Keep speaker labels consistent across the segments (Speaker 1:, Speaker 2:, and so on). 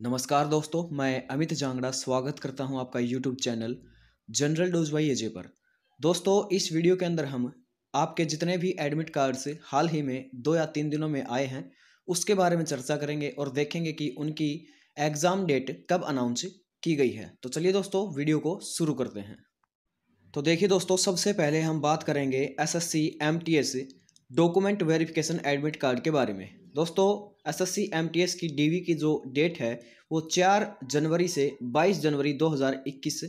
Speaker 1: नमस्कार दोस्तों, मैं अमित जांगड़ा स्वागत करता हूँ आपका YouTube channel general dose by AJ पर। दोस्तों, इस वीडियो के अंदर हम आपके जितने भी एडमिट कार्ड्स हाल ही में दो या तीन दिनों में आए हैं, उसके बारे में चर्चा करेंगे और देखेंगे कि उनकी एग्ज़ाम डेट कब अनाउंस की गई है। तो चलिए दोस्तों, वीडियो को शुरू करते हैं। तो देखिए दोस्तों, सबसे पहले हम बात करेंगे S S document verification admit card के बारे में। दोस्तों, एसएससी एमटीएस की डीवी की जो डेट है, वो चार जनवरी से बाईस जनवरी 2021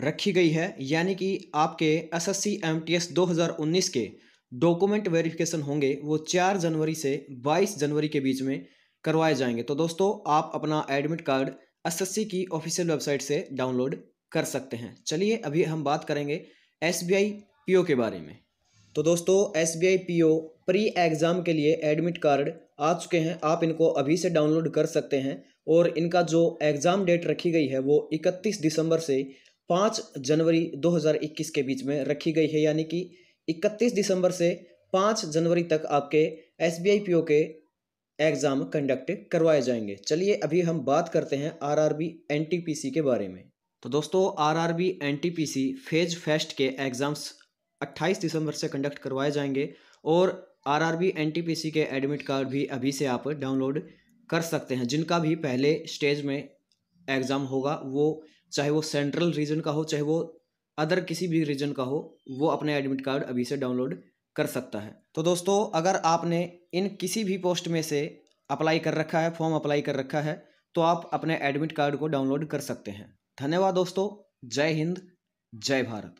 Speaker 1: रखी गई है। यानी कि आपके एसएससी एमटीएस 2019 के डॉक्यूमेंट वेरिफिकेशन होंगे, वो चार जनवरी से बाईस जनवरी के बीच में करवाए जाएँगे। तो दोस्तों, आप अपना एडमिट कार्ड एसएससी की ऑफिशियल वेबसाइट से डाउनलोड कर सकते हैं। चलिए, अभी हम बात करेंगे एस बी के बारे में। तो दोस्तों एस बी प्री एग्ज़ाम के लिए एडमिट कार्ड आ चुके हैं। आप इनको अभी से डाउनलोड कर सकते हैं और इनका जो एग्ज़ाम डेट रखी गई है वो 31 दिसंबर से 5 जनवरी 2021 के बीच में रखी गई है। यानी कि 31 दिसंबर से 5 जनवरी तक आपके एस बी के एग्ज़ाम कंडक्ट करवाए जाएँगे। चलिए अभी हम बात करते हैं R R B N T P C के बारे में। तो दोस्तों R R B N T P C phase first के एग्ज़ाम्स 28 दिसंबर से कंडक्ट करवाए जाएँगे और आरआरबी एनटीपीसी के एडमिट कार्ड भी अभी से आप डाउनलोड कर सकते हैं। जिनका भी पहले स्टेज में एग्ज़ाम होगा, वो चाहे वो सेंट्रल रीजन का हो, चाहे वो अदर किसी भी रीजन का हो, वो अपने एडमिट कार्ड अभी से डाउनलोड कर सकता है। तो दोस्तों, अगर आपने इन किसी भी पोस्ट में से अप्लाई कर रखा है, फॉर्म अप्लाई कर रखा है तो आप अपने एडमिट कार्ड को डाउनलोड कर सकते हैं। धन्यवाद दोस्तों। जय हिंद, जय भारत।